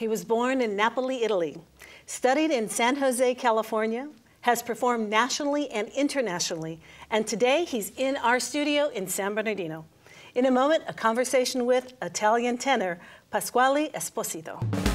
He was born in Napoli, Italy, studied in San Jose, California, has performed nationally and internationally, and today he's in our studio in San Bernardino. In a moment, a conversation with Italian tenor Pasquale Esposito.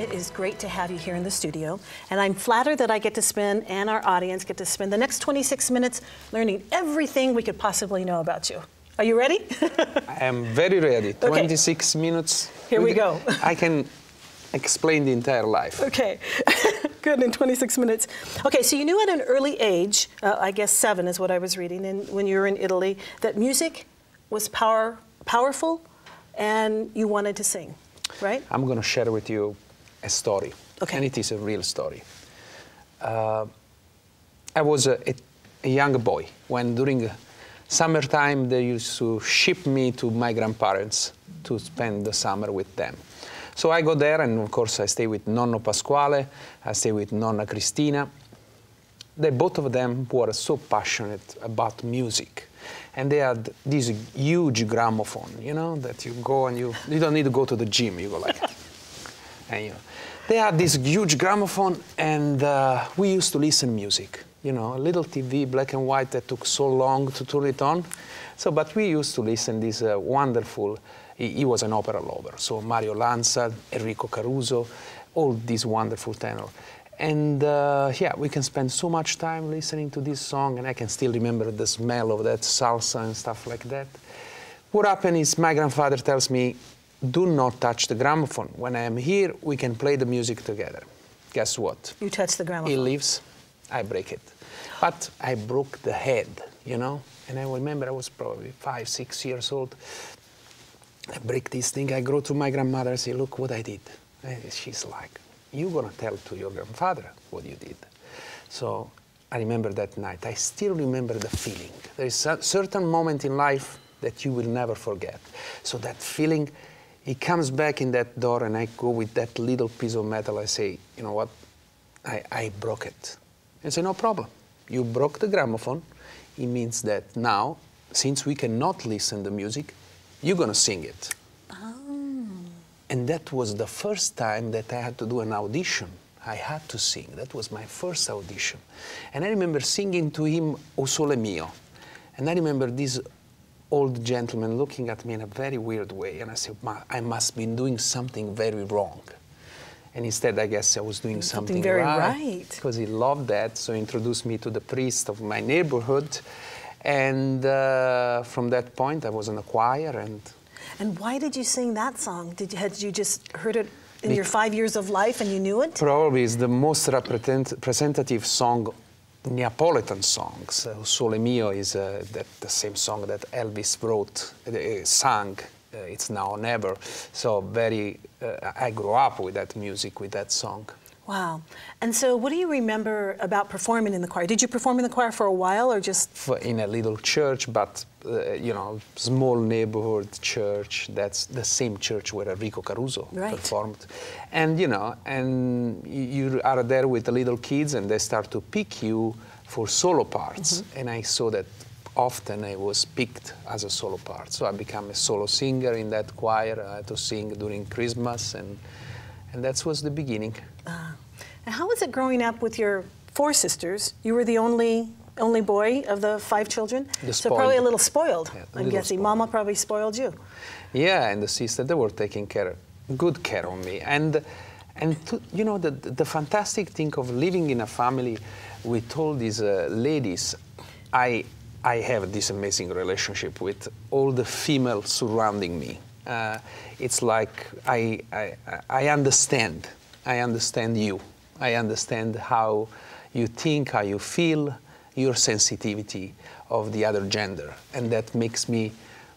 It is great to have you here in the studio, and I'm flattered that I get to spend, and our audience get to spend the next 26 minutes learning everything we could possibly know about you. Are you ready? I am very ready. Okay. 26 minutes. Here we go. I can explain the entire life. Okay, good in 26 minutes. Okay, so you knew at an early age, uh, I guess seven is what I was reading, and when you were in Italy, that music was power, powerful, and you wanted to sing, right? I'm going to share with you a story, okay. and it is a real story. Uh, I was a, a, a, young boy when during summertime they used to ship me to my grandparents to spend the summer with them. So I go there, and of course I stay with Nonno Pasquale, I stay with Nonna Cristina. They both of them were so passionate about music and they had this huge gramophone, you know, that you go and you, you don't need to go to the gym, you go like, and you know. They had this huge gramophone, and uh, we used to listen music. You know, a little TV, black and white, that took so long to turn it on. So, but we used to listen this uh, wonderful. He, he, was an opera lover, so Mario Lanza, Enrico Caruso, all these wonderful tenors. And uh, yeah, we can spend so much time listening to this song, and I can still remember the smell of that salsa and stuff like that. What happened is my grandfather tells me, do not touch the gramophone. When I am here, we can play the music together. Guess what? You touch the gramophone. He leaves, I break it. But I broke the head, you know? And I remember I was probably five, six years old. I break this thing, I go to my grandmother and say, look what I did. And she's like, you're gonna tell to your grandfather what you did. So I remember that night. I still remember the feeling. There is a certain moment in life that you will never forget. So that feeling he comes back in that door and I go with that little piece of metal. I say, you know what? I, I broke it. And say, no problem. You broke the gramophone. It means that now, since we cannot listen to music, you're going to sing it. Oh. And that was the first time that I had to do an audition. I had to sing. That was my first audition. And I remember singing to him O Sole Mio. And I remember this old gentleman looking at me in a very weird way. And I said, I must be doing something very wrong. And instead, I guess I was doing something, something very right. Because he loved that. So he introduced me to the priest of my neighborhood. And uh, from that point, I was in a choir. And, and why did you sing that song? Did you, had you just heard it in your five years of life and you knew it? Probably it's the most representative song Neapolitan songs. Uh, Sole Mio is uh, that, the same song that Elvis wrote, uh, sang. Uh, it's now or never. So very, uh, I grew up with that music, with that song. Wow. And so what do you remember about performing in the choir? Did you perform in the choir for a while or just? For in a little church, but, uh, you know, small neighborhood church. That's the same church where Enrico Caruso right. performed. And, you know, and you are there with the little kids and they start to pick you for solo parts. Mm -hmm. And I saw that often I was picked as a solo part. So I became a solo singer in that choir. I had to sing during Christmas and and that was the beginning. Uh, and how was it growing up with your four sisters? You were the only only boy of the five children, the so probably a little spoiled. Yeah, I'm guessing. Spoiled. Mama probably spoiled you. Yeah, and the sister they were taking care, good care of me, and and to, you know the the fantastic thing of living in a family with all these uh, ladies, I I have this amazing relationship with all the females surrounding me Uh, it's like I, I, I understand. I understand you. I understand how you think, how you feel, your sensitivity of the other gender, and that makes me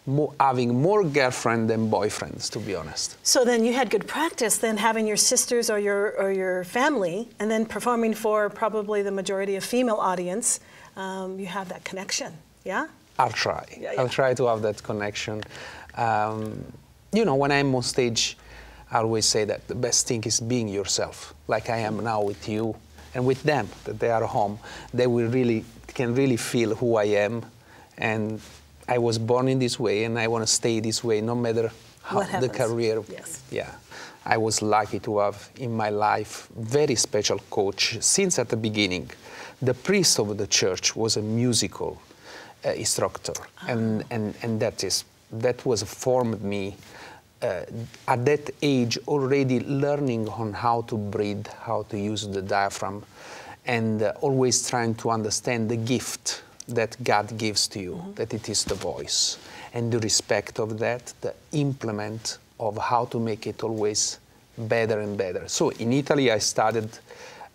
more, having more girlfriend than boyfriends, to be honest. So then you had good practice then having your sisters or your, or your family and then performing for probably the majority of female audience. Um, you have that connection, yeah? I'll try. Yeah, yeah. I'll try to have that connection. Um, you know, when I'm on stage, I always say that the best thing is being yourself, like I am now with you and with them, that they are home. They will really, can really feel who I am and I was born in this way and I want to stay this way no matter how What the career. Yes. Yeah. I was lucky to have in my life very special coach since at the beginning. The priest of the church was a musical uh, instructor and, and, and that is that was formed me uh, at that age already learning on how to breathe, how to use the diaphragm, and uh, always trying to understand the gift that God gives to you, that it is the voice, and the respect of that, the implement of how to make it always better and better. So in Italy, I studied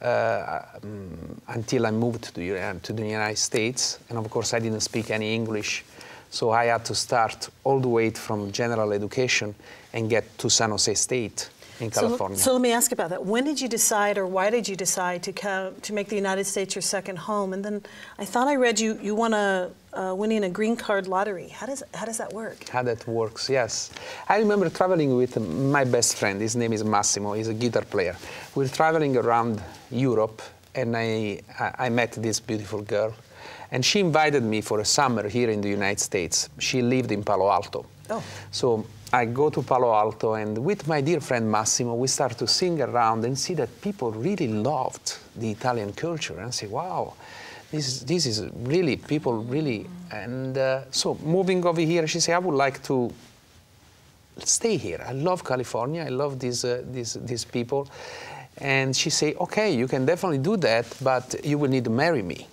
uh, um, until I moved to the, to the United States, and of course, I didn't speak any English. So I had to start all the way from general education and get to San Jose State in California. So, let me ask about that. When did you decide, or why did you decide to come to make the United States your second home? And then I thought I read you you won a uh, winning a green card lottery. How does how does that work? how that works, yes. I remember traveling with my best friend. His name is Massimo. He's a guitar player. We're traveling around Europe, and I I met this beautiful girl. And she invited me for a summer here in the United States. She lived in Palo Alto. Oh. So I go to Palo Alto, and with my dear friend Massimo, we start to sing around and see that people really loved the Italian culture. And say, wow, this is, this is really, people really. And uh, so moving over here, she said, I would like to stay here. I love California. I love these, uh, these, these people. And she said, okay, you can definitely do that, but you will need to marry me.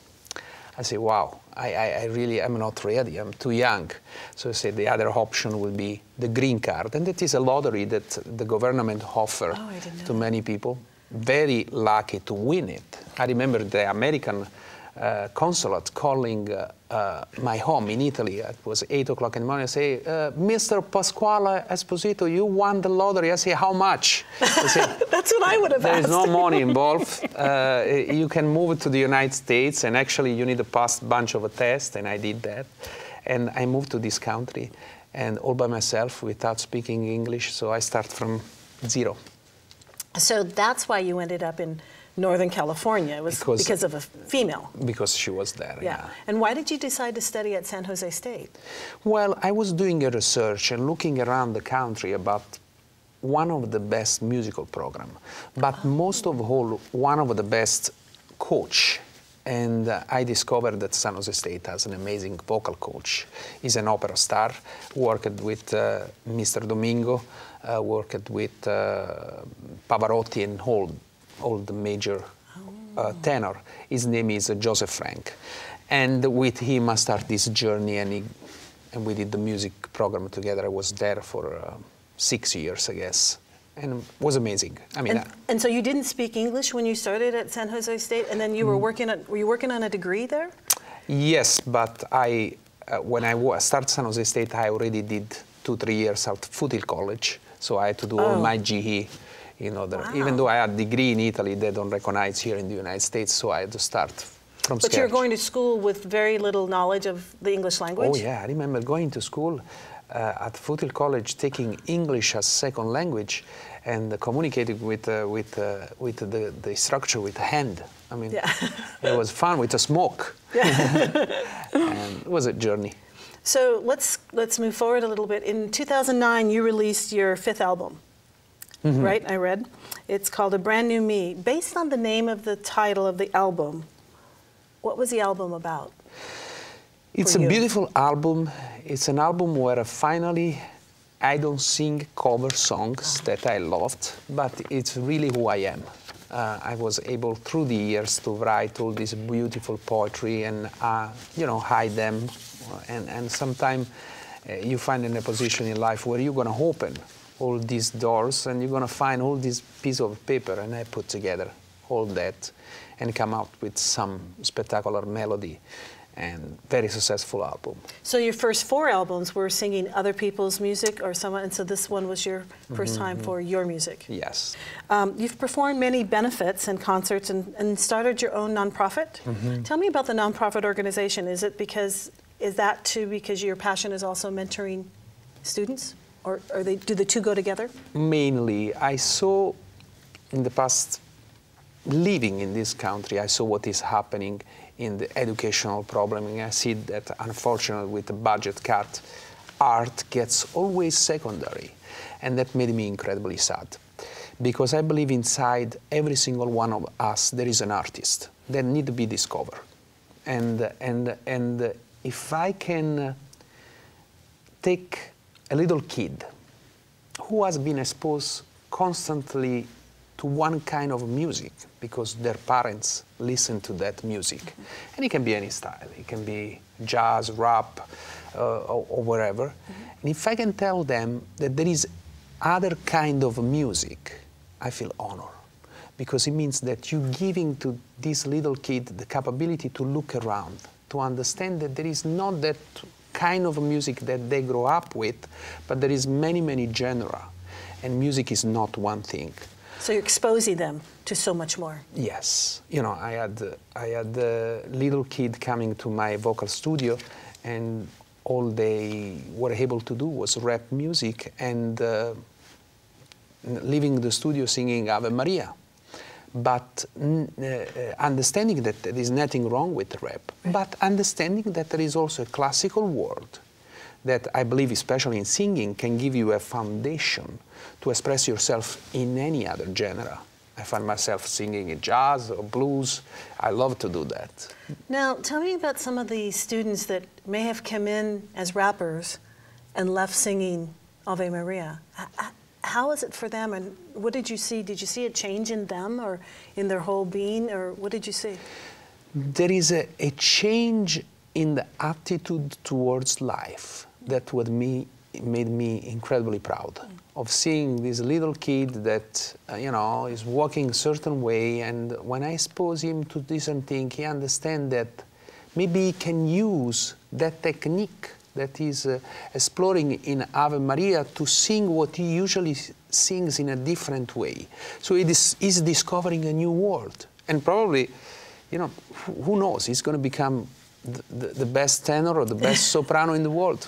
I say, wow, I, I, I really am not ready. I'm too young. So I said the other option will be the green card, and that is a lottery that the government offer Oh, I didn't know to many people. Very lucky to win it. I remember the American uh, consulate calling uh, uh, my home in Italy. It was eight o'clock in the morning. I say, uh, Mr. Pasquale Esposito, you won the lottery. I say, how much? I say, That's what I would have there is asked. no money involved. Uh, you can move to the United States, and actually, you need to pass a bunch of a test, and I did that. And I moved to this country, and all by myself without speaking English. So I start from zero. So that's why you ended up in Northern California. It was Because- because, of a female. because she was there. Yeah. And why did you decide to study at San Jose State? Well, I was doing a research and looking around the country about one of the best musical program, but most of all, one of the best coach. And uh, I discovered that San Jose State has an amazing vocal coach. He's an opera star, worked with uh, Mr. Domingo, uh, worked with uh, Pavarotti and all, all the major uh, tenor. His name is uh, Joseph Frank. And with him, I started this journey, and, he, and we did the music program together. I was there for uh, six years, I guess, and it was amazing. I mean, And, and so you didn't speak English when you started at San Jose State, and then you Mm. were working on, were you working on a degree there? Yes, but I, uh, when I started San Jose State, I already did two, three years at Foothill College. So I had to do all Oh. my GE in order. Wow. Even though I had a degree in Italy, they don't recognize here in the United States. So I had to start from But scratch. But you're going to school with very little knowledge of the English language? Oh yeah, I remember going to school uh, at Foothill College, taking English as second language, and communicating with uh, with uh, with the, the structure with the hand. I mean, Yeah. it was fun with the smoke. and it was a journey. So let's let's move forward a little bit. In 2009, you released your fifth album, Mm-hmm. right? I read. It's called A Brand New Me. Based on the name of the title of the album, what was the album about? It's a you? beautiful album. It's an album where finally I don't sing cover songs that I loved, but it's really who I am. Uh, I was able through the years to write all this beautiful poetry and uh, you know hide them, and and sometimes uh, you find in a position in life where you're going to open all these doors and you're going to find all these pieces of paper and I put together all that and come out with some spectacular melody and very successful album. So your first four albums were singing other people's music or someone, and so this one was your 1st Mm-hmm, time for your music. Yes. Um, you've performed many benefits and concerts and, and started your own nonprofit. Mm-hmm. Tell me about the nonprofit organization. Is it because is that too because your passion is also mentoring students, or, or they, do the two go together? Mainly, I saw in the past living in this country, I saw what is happening in the educational problem, and I see that unfortunately with the budget cut, art gets always secondary, and that made me incredibly sad, because I believe inside every single one of us there is an artist that need to be discovered, and and and if I can take a little kid who has been exposed constantly to one kind of music because their parents listen to that music. And it can be any style, it can be jazz, rap, uh, or, or wherever. And if I can tell them that there is other kind of music, I feel honor because it means that you're giving to this little kid the capability to look around, to understand that there is not that kind of music that they grow up with, but there is many, many genera, and music is not one thing. So you're exposing them to so much more. Yes, you know, I had I had a little kid coming to my vocal studio, and all they were able to do was rap music and uh, leaving the studio singing Ave Maria. But uh, understanding that there is nothing wrong with rap, but understanding that there is also a classical world that I believe, especially in singing, can give you a foundation to express yourself in any other genre. I find myself singing in jazz or blues. I love to do that. Now, tell me about some of the students that may have come in as rappers and left singing Ave Maria. How is it for them, and what did you see? Did you see a change in them or in their whole being, or what did you see? There is a, a change in the attitude towards life that would me, made me incredibly proud of seeing this little kid that uh, you know is walking a certain way and when i expose him to different things he understands that maybe he can use that technique that is uh, exploring in ave maria to sing what he usually sings in a different way so it is he's discovering a new world and probably you know who- knows he's going to become the, the, the best tenor or the best soprano in the world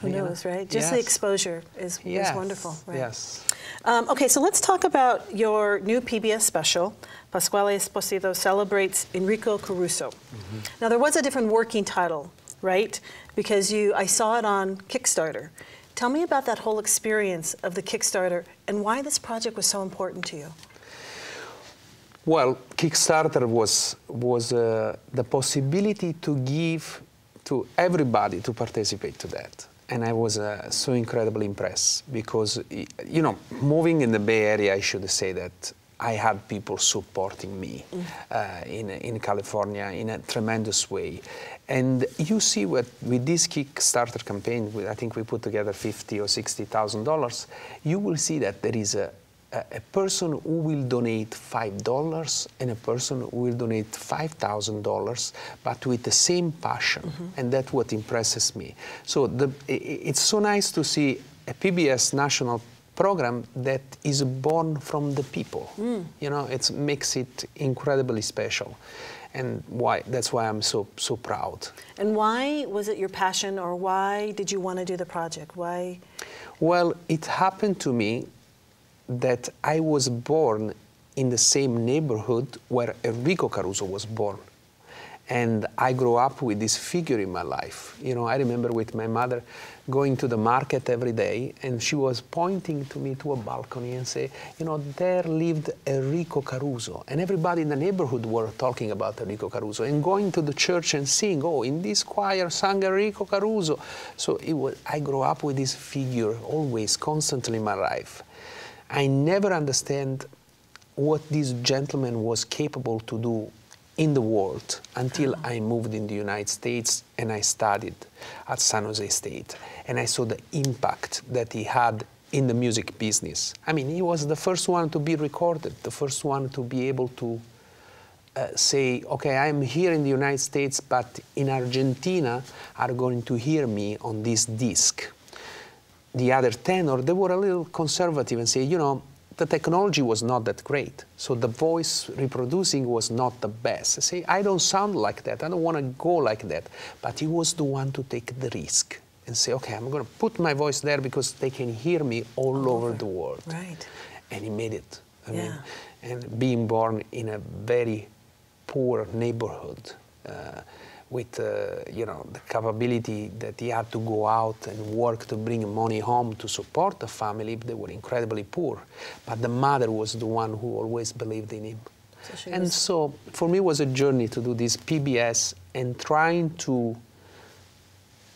Who know? knows, right? Just the exposure is, Yes, is wonderful, right? Yes. Um, okay, so let's talk about your new PBS special. Pasquale Esposito celebrates Enrico Caruso. Mm-hmm. Now, there was a different working title, right? Because you, I saw it on Kickstarter. Tell me about that whole experience of the Kickstarter and why this project was so important to you. Well, Kickstarter was was uh, the possibility to give to everybody to participate to that, and I was uh, so incredibly impressed because you know, moving in the Bay Area, I should say that I had people supporting me uh, in in California in a tremendous way, and you see what with this Kickstarter campaign, I think we put together fifty or sixty thousand dollars. You will see that there is a a, a person who will donate five dollars and a person who will donate five thousand dollars, but with the same passion, and that's what impresses me. So the, it's so nice to see a PBS national program that is born from the people. Mm. You know, it makes it incredibly special, and why that's why I'm so so proud. And why was it your passion, or why did you want to do the project? Why? Well, it happened to me that I was born in the same neighborhood where Enrico Caruso was born. And I grew up with this figure in my life. You know, I remember with my mother going to the market every day, and she was pointing to me to a balcony and say, you know, there lived Enrico Caruso. And everybody in the neighborhood were talking about Enrico Caruso and going to the church and seeing, oh, in this choir sang Enrico Caruso. So it was, I grew up with this figure always, constantly in my life. I never understand what this gentleman was capable to do in the world until I moved in the United States and I studied at San Jose State. And I saw the impact that he had in the music business. I mean, he was the first one to be recorded, the first one to be able to uh, say, okay, I'm here in the United States, but in Argentina are going to hear me on this disc. The other tenor, they were a little conservative and say, you know, the technology was not that great. So the voice reproducing was not the best. I say, I don't sound like that. I don't want to go like that. But he was the one to take the risk and say, okay, I'm going to put my voice there because they can hear me all, all over. over the world. Right. And he made it. I yeah. mean, and being born in a very poor neighborhood, uh, with uh, you know the capability that he had to go out and work to bring money home to support the family. They were incredibly poor, but the mother was the one who always believed in him. So and so for me, it was a journey to do this PBS and trying to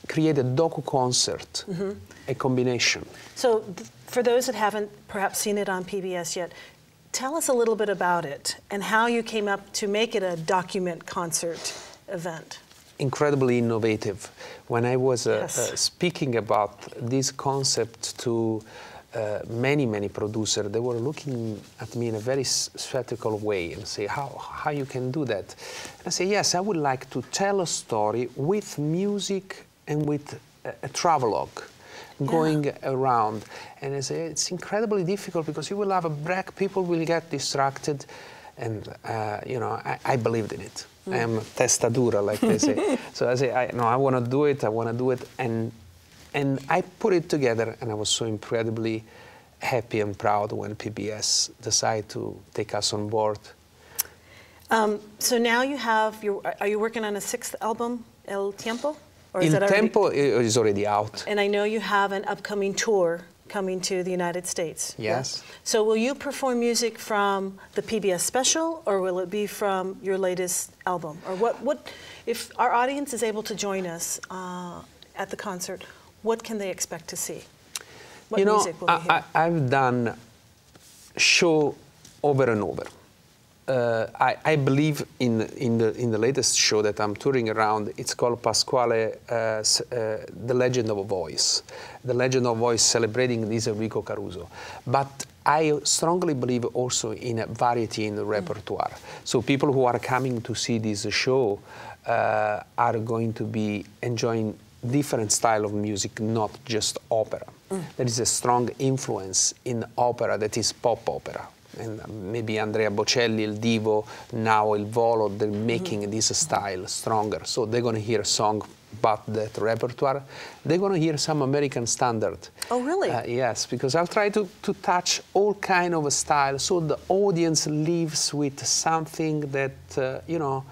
create a docu concert, mm-hmm. a combination. So, th- for those that haven't perhaps seen it on PBS yet, tell us a little bit about it and how you came up to make it a document concert event. Incredibly innovative. When I was uh, yes. uh, speaking about this concept to uh, many, many producers, they were looking at me in a very skeptical way and say, how, how you can do that? And I say, yes, I would like to tell a story with music and with a, a travelogue going yeah. around. And it's, it's incredibly difficult because you will have a break, people will get distracted. And, uh, you know, I, I, believed in it. Mm. I am testa dura, like they say. so I say, I, no, I want to do it, I want to do it. And, and I put it together, and I was so incredibly happy and proud when PBS decided to take us on board. Um, so now you have, your, are you working on a sixth album, El Tiempo? Or Il Tempo is already out. And I know you have an upcoming tour coming to the United States. Yes. So will you perform music from the PBS special or will it be from your latest album? Or what, what if our audience is able to join us uh, at the concert, what can they expect to see? What you know, music will I, they hear? I, I've done show over and over uh, I, I, believe in, in, the, in the latest show that I'm touring around, it's called Pasquale, uh, uh, The Legend of a Voice. The Legend of a Voice celebrating this Enrico Caruso. But I strongly believe also in a variety in the repertoire. So people who are coming to see this show uh, are going to be enjoying different style of music, not just opera. Mm. There is a strong influence in opera that is pop opera maybe Andrea Bocelli, Il Divo, now Il Volo, they're making this style stronger. So they're going to hear a song about that repertoire. They're going to hear some American standard. Oh, really? Uh, yes, because I'll try to, to touch all kind of a style so the audience leaves with something that, uh, you know,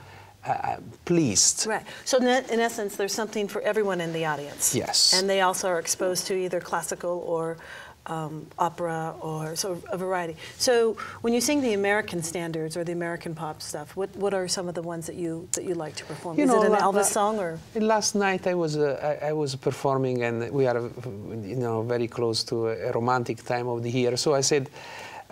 uh, pleased. Right. So in essence, there's something for everyone in the audience. Yes. And they also are exposed to either classical or um, opera or so a variety. So when you sing the American standards or the American pop stuff, what, what are some of the ones that you that you like to perform? You Is know, it an Elvis la, song or? Last night I was uh, I, I, was performing and we are you know very close to a romantic time of the year. So I said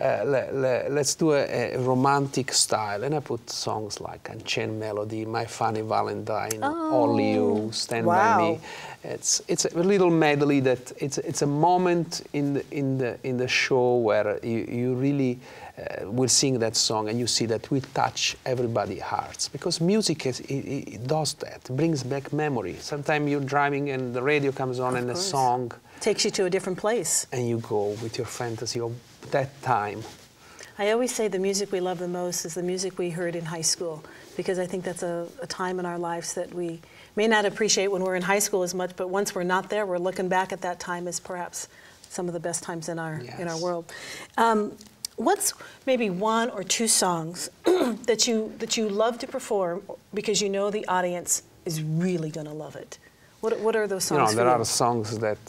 uh, let, us do a, a, romantic style. And I put songs like Unchained Melody, My Funny Valentine, oh, Only You, Stand wow. By Me. It's, it's a little medley that it's, it's a moment in the, in the, in the show where you, you really uh, will sing that song and you see that we touch everybody's hearts because music is, it, it does that, it brings back memory. Sometimes you're driving and the radio comes on of and course. a song takes you to a different place. And you go with your fantasy of that time. I always say the music we love the most is the music we heard in high school because I think that's a, a, time in our lives that we may not appreciate when we're in high school as much, but once we're not there, we're looking back at that time as perhaps some of the best times in our yes. in our world. Um, what's maybe one or two songs that you that you love to perform because you know the audience is really going to love it? What, what are those songs? You know, there are songs that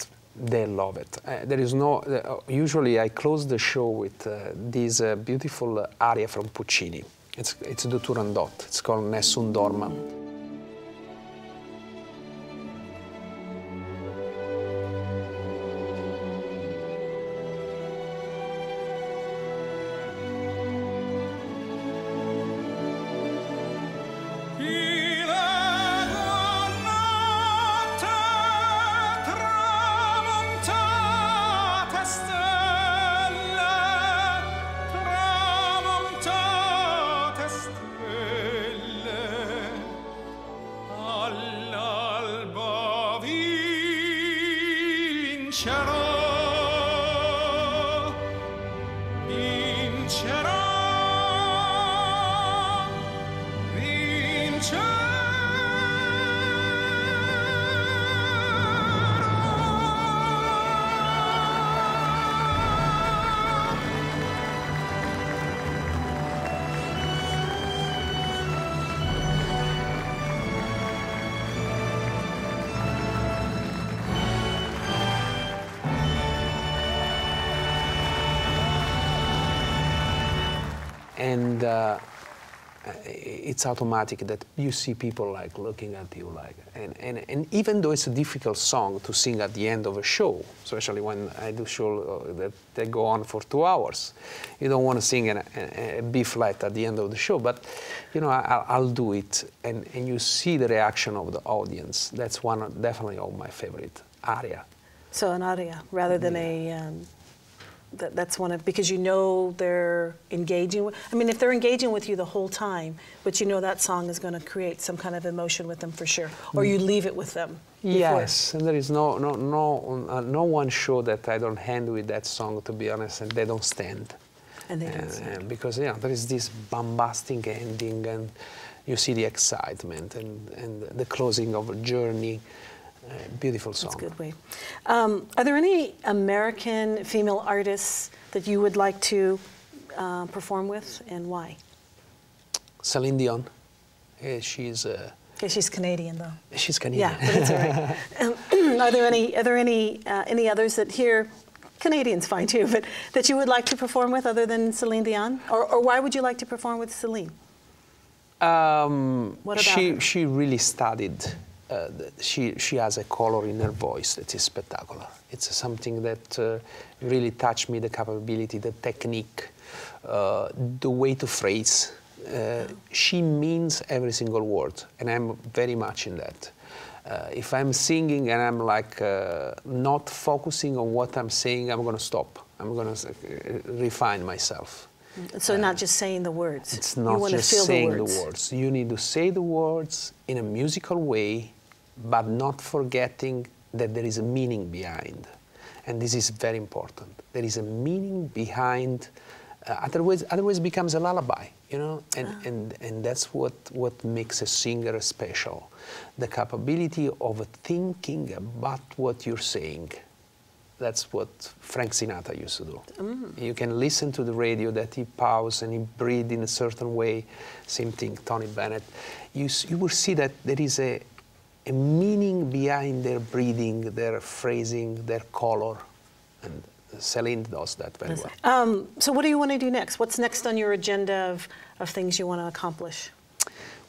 they love it. Uh, there is no, uh, usually I close the show with uh, this uh, beautiful aria from Puccini. It's, it's the Turandot, it's called Nessun Dorma. And uh, it's automatic that you see people like looking at you like and, and, and even though it's a difficult song to sing at the end of a show especially when i do show uh, that they go on for two hours you don't want to sing a, a, a b flat at the end of the show. But you know I, will do it and, and you see the reaction of the audience. That's one definitely of my favorite aria. So an aria rather than yeah. a um that, that's one of because you know they're engaging with, I mean if they're engaging with you the whole time but you know that song is going to create some kind of emotion with them for sure or you leave it with them before. yes and there is no no no uh, no one show that I don't hand with that song to be honest and they don't stand and they don't stand. because yeah there is this bombastic ending and you see the excitement and, and the closing of a journey beautiful song. That's a good way. Um, are there any American female artists that you would like to uh, perform with, and why? Celine Dion. Uh, she's. Uh, okay, she's Canadian, though. She's Canadian. Yeah, but it's all right. um, are there any? Are there any? Uh, any others that here? Canadians fine too, but that you would like to perform with other than Celine Dion, or, or why would you like to perform with Celine? Um, what about she her? she really studied uh, she, she has a color in her voice that is spectacular. It's something that uh, really touched me, the capability, the technique, uh, the way to phrase. Uh, she means every single word, and I'm very much in that. Uh, if I'm singing and I'm like uh, not focusing on what I'm saying, I'm going to stop. I'm going to refine myself. So not just saying the words. It's not just saying the words. the words. You need to say the words in a musical way but not forgetting that there is a meaning behind. And this is very important. There is a meaning behind, uh, otherwise, otherwise it becomes a lullaby, you know? And, ah. and, and that's what, what makes a singer special. The capability of thinking about what you're saying. That's what Frank Sinatra used to do. Mm. You can listen to the radio that he paused and he breathed in a certain way. Same thing, Tony Bennett. You, you will see that there is a, a meaning behind their breathing, their phrasing, their color. And Celine does that very well. Um, so what do you want to do next? What's next on your agenda of, of things you want to accomplish?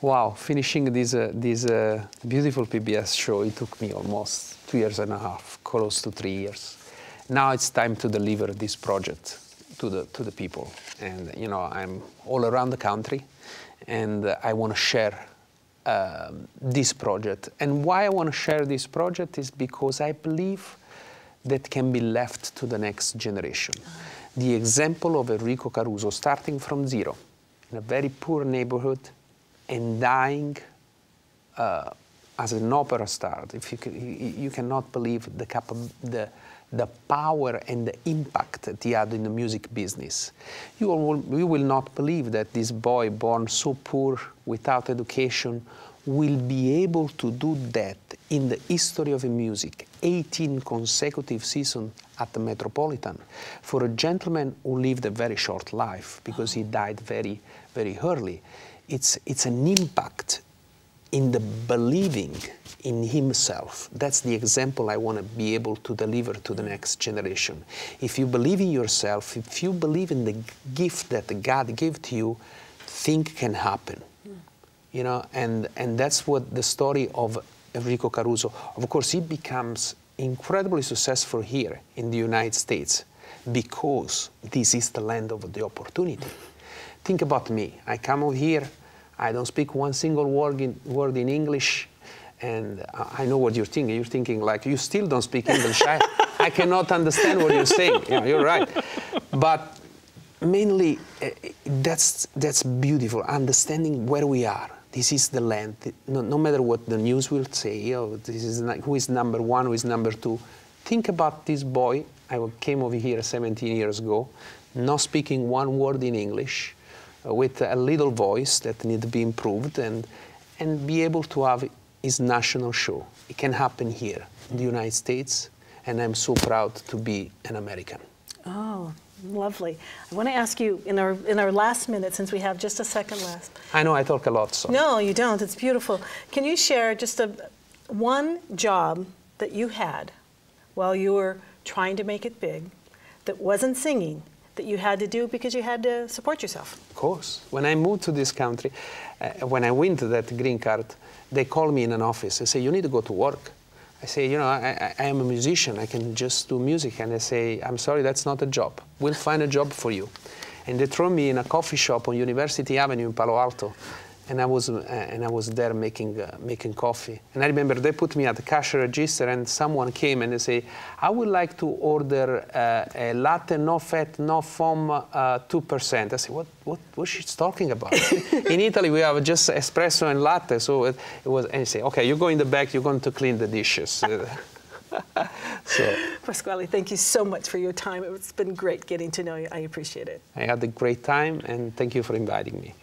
Wow, finishing this, uh, this uh, beautiful PBS show, it took me almost two years and a half, close to three years. Now it's time to deliver this project to the, to the people. And, you know, I'm all around the country and uh, I want to share um, this project. And why I want to share this project is because I believe that can be left to the next generation. The example of Enrico Caruso starting from zero in a very poor neighborhood and dying uh, as an opera star. If you, can, you cannot believe the, the, the power and the impact that he had in the music business. You will, you will not believe that this boy born so poor, without education, will be able to do that in the history of music, 18 consecutive seasons at the Metropolitan, for a gentleman who lived a very short life because he died very, very early. It's, it's an impact in the believing in himself. That's the example I want to be able to deliver to the next generation. If you believe in yourself, if you believe in the gift that God gave to you, things can happen. Hmm. You know, and, and that's what the story of Enrico Caruso. Of course, he becomes incredibly successful here in the United States because this is the land of the opportunity. Think about me. I come over here, I don't speak one single word in, word in English, and I know what you're thinking. You're thinking like, you still don't speak English. I, I cannot understand what you're saying. Yeah, you're right. But mainly, uh, that's, that's beautiful, understanding where we are. This is the land. No, no matter what the news will say, oh, this is who is number one, who is number two. Think about this boy. I came over here 17 years ago, not speaking one word in English, with a little voice that need to be improved and, and be able to have his national show. It can happen here in the United States, and I'm so proud to be an American. Oh, lovely. I want to ask you in our in our last minute, since we have just a second left. I know I talk a lot, so. No, you don't. It's beautiful. Can you share just a one job that you had while you were trying to make it big, that wasn't singing, that you had to do because you had to support yourself. Of course. When I moved to this country, uh, when I went to that green card, they called me in an office. They say, you need to go to work. I say, you know, I, I, am a musician. I can just do music. And they say, I'm sorry, that's not a job. We'll find a job for you. And they throw me in a coffee shop on University Avenue in Palo Alto and I was uh, and I was there making uh, making coffee. And I remember they put me at the cash register, and someone came and they say, "I would like to order uh, a latte, no fat, no foam, uh, two percent." I said, "What what what she's talking about?" in Italy, we have just espresso and latte, so it, it was. And he say, "Okay, you go in the back. You're going to clean the dishes." so, Pasquale, thank you so much for your time. It's been great getting to know you. I appreciate it. I had a great time, and thank you for inviting me.